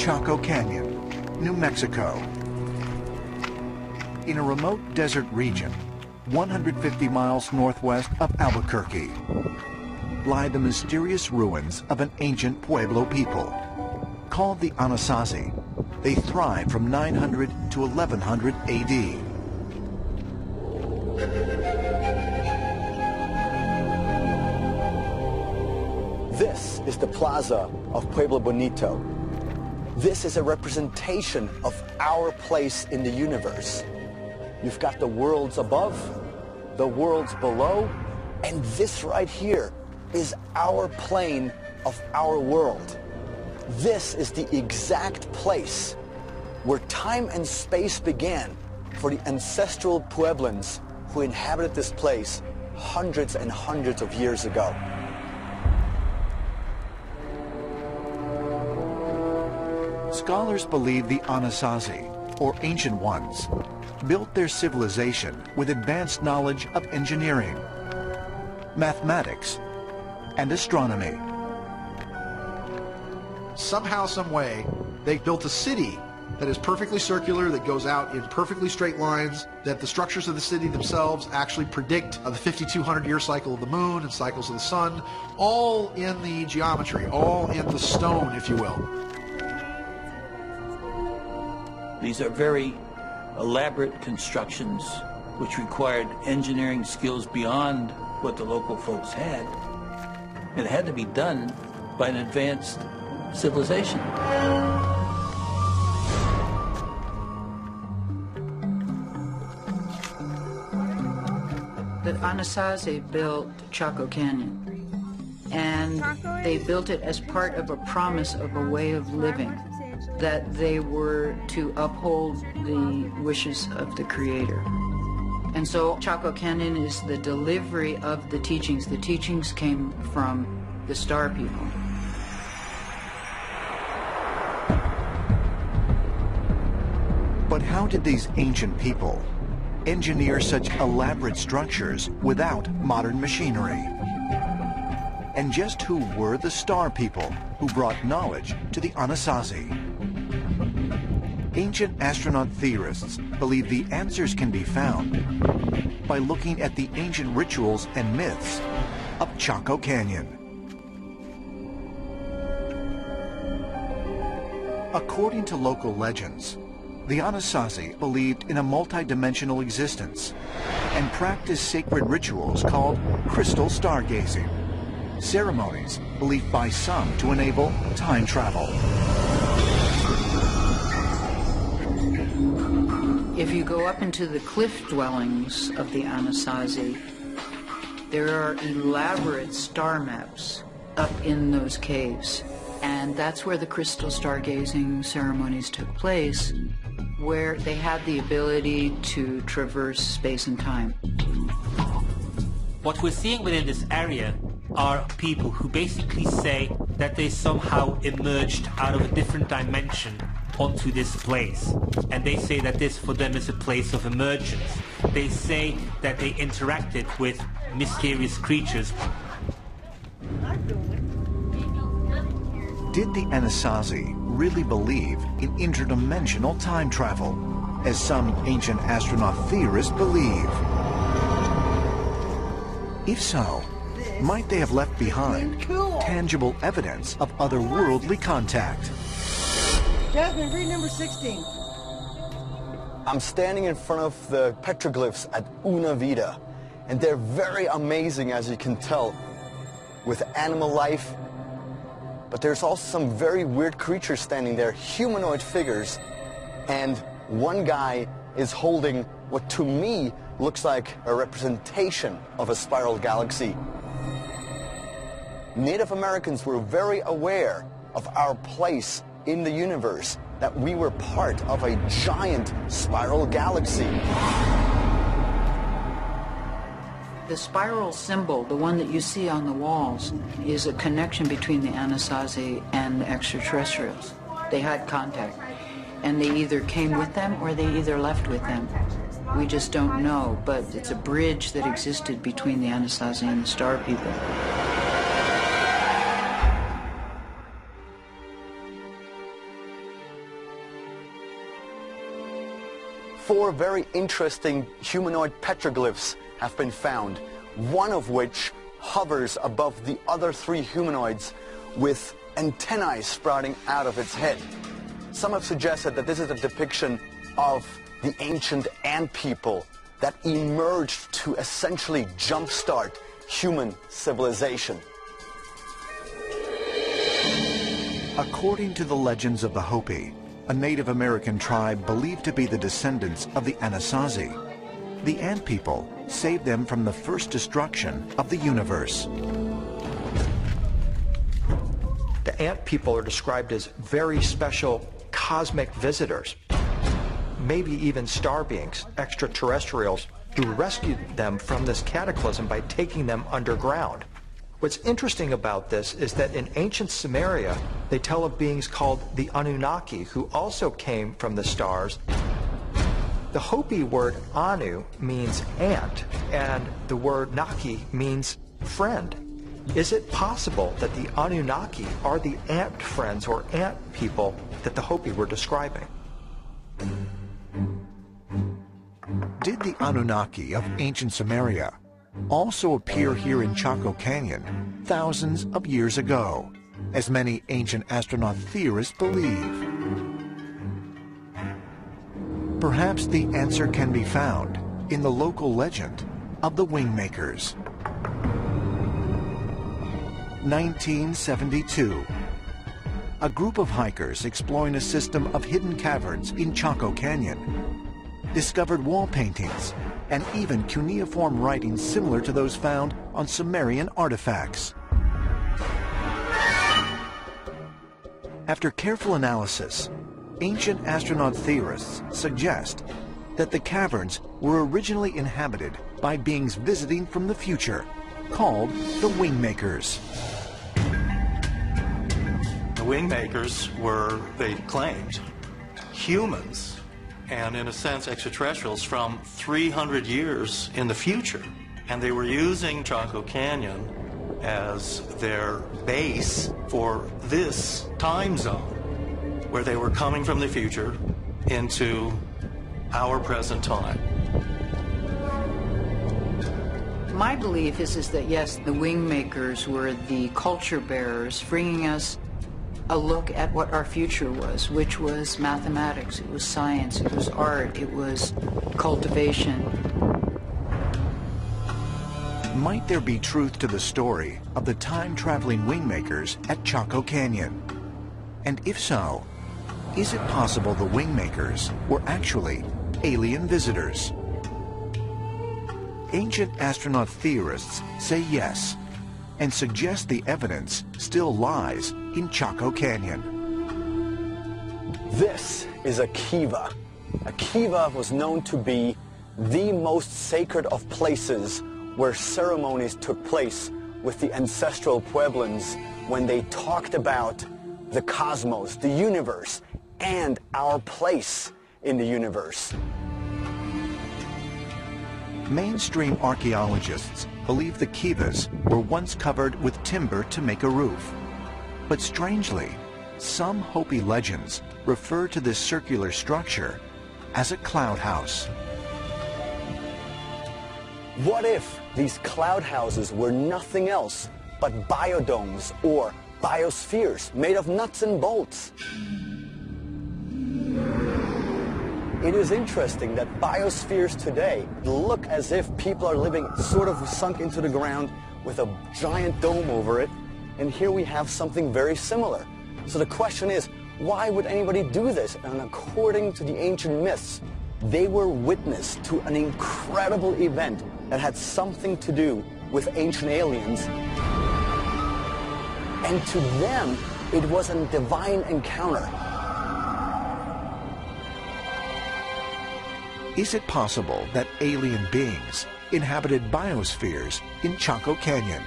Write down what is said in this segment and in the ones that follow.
Chaco Canyon, New Mexico. In a remote desert region, 150 miles northwest of Albuquerque, lie the mysterious ruins of an ancient Pueblo people. Called the Anasazi, they thrived from 900 to 1100 AD. This is the plaza of Pueblo Bonito. This is a representation of our place in the universe. You've got the worlds above, the worlds below, and this right here is our plane of our world. This is the exact place where time and space began for the ancestral Puebloans who inhabited this place hundreds and hundreds of years ago. Scholars believe the Anasazi, or Ancient Ones, built their civilization with advanced knowledge of engineering, mathematics, and astronomy. Somehow, some way, they built a city that is perfectly circular, that goes out in perfectly straight lines, that the structures of the city themselves actually predict the 5,200 year cycle of the moon and cycles of the sun, all in the geometry, all in the stone, if you will. These are very elaborate constructions which required engineering skills beyond what the local folks had. It had to be done by an advanced civilization. The Anasazi built Chaco Canyon, and they built it as part of a promise of a way of living that they were to uphold the wishes of the Creator. And so Chaco Canyon is the delivery of the teachings. The teachings came from the Star People. But how did these ancient people engineer such elaborate structures without modern machinery? And just who were the Star People who brought knowledge to the Anasazi? Ancient astronaut theorists believe the answers can be found by looking at the ancient rituals and myths of Chaco Canyon. According to local legends, the Anasazi believed in a multidimensional existence and practiced sacred rituals called crystal stargazing, ceremonies believed by some to enable time travel. If you go up into the cliff dwellings of the Anasazi, there are elaborate star maps up in those caves. And that's where the crystal stargazing ceremonies took place, where they had the ability to traverse space and time. What we're seeing within this area are people who basically say that they somehow emerged out of a different dimension onto this place. And they say that this for them is a place of emergence. They say that they interacted with mysterious creatures. Did the Anasazi really believe in interdimensional time travel, as some ancient astronaut theorists believe? If so, might they have left behind tangible evidence of otherworldly contact? Jasmine, read number 16. I'm standing in front of the petroglyphs at Una Vida, and they're very amazing, as you can tell, with animal life. But there's also some very weird creatures standing there, humanoid figures, and one guy is holding what to me looks like a representation of a spiral galaxy. Native Americans were very aware of our place in the universe, that we were part of a giant spiral galaxy. The spiral symbol, the one that you see on the walls, is a connection between the Anasazi and the extraterrestrials. They had contact, and they either came with them or they either left with them. We just don't know, but it's a bridge that existed between the Anasazi and the Star People. Four very interesting humanoid petroglyphs have been found, one of which hovers above the other three humanoids with antennae sprouting out of its head. Some have suggested that this is a depiction of the ancient ant people that emerged to essentially jumpstart human civilization. According to the legends of the Hopi, a Native American tribe believed to be the descendants of the Anasazi, the Ant People saved them from the first destruction of the universe. The Ant People are described as very special cosmic visitors, maybe even star beings, extraterrestrials, who rescued them from this cataclysm by taking them underground. What's interesting about this is that in ancient Sumeria, they tell of beings called the Anunnaki, who also came from the stars. The Hopi word Anu means ant, and the word Naki means friend. Is it possible that the Anunnaki are the ant friends or ant people that the Hopi were describing? Did the Anunnaki of ancient Sumeria also appear here in Chaco Canyon thousands of years ago, as many ancient astronaut theorists believe? Perhaps the answer can be found in the local legend of the Wingmakers. 1972. A group of hikers exploring a system of hidden caverns in Chaco Canyon discovered wall paintings and even cuneiform writings similar to those found on Sumerian artifacts. After careful analysis, ancient astronaut theorists suggest that the caverns were originally inhabited by beings visiting from the future, called the Wingmakers. The Wingmakers were, they claimed, humans and in a sense extraterrestrials from 300 years in the future. And they were using Chaco Canyon as their base for this time zone where they were coming from the future into our present time. My belief is, is that yes, the wing makers were the culture bearers, bringing us a look at what our future was, which was mathematics, it was science, it was art, it was cultivation. Might there be truth to the story of the time-traveling wingmakers at Chaco Canyon? And if so, is it possible the wingmakers were actually alien visitors? Ancient astronaut theorists say yes, and suggest the evidence still lies in Chaco Canyon. This is a kiva. A kiva was known to be the most sacred of places where ceremonies took place with the ancestral Puebloans when they talked about the cosmos, the universe, and our place in the universe. Mainstream archaeologists believe the kivas were once covered with timber to make a roof. But strangely, some Hopi legends refer to this circular structure as a cloud house. What if these cloud houses were nothing else but biodomes or biospheres made of nuts and bolts? It is interesting that biospheres today look as if people are living sort of sunk into the ground with a giant dome over it, and here we have something very similar. So the question is, why would anybody do this? And according to the ancient myths, they were witness to an incredible event that had something to do with ancient aliens. And to them, it was a divine encounter. Is it possible that alien beings inhabited biospheres in Chaco Canyon,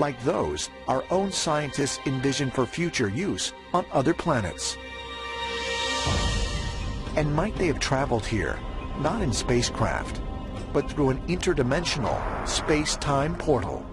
like those our own scientists envision for future use on other planets? And might they have traveled here, not in spacecraft, but through an interdimensional space-time portal?